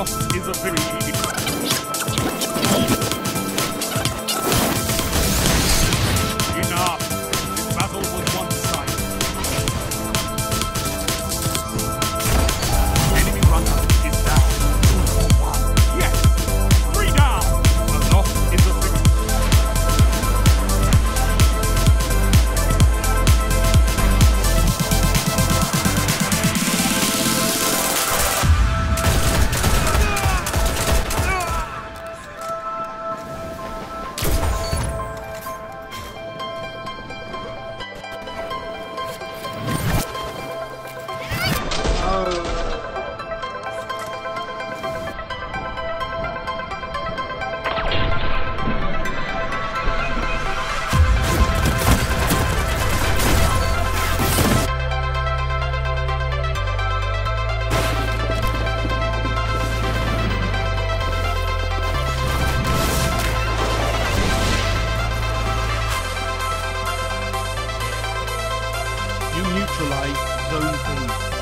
Is a breed. you neutralize those things.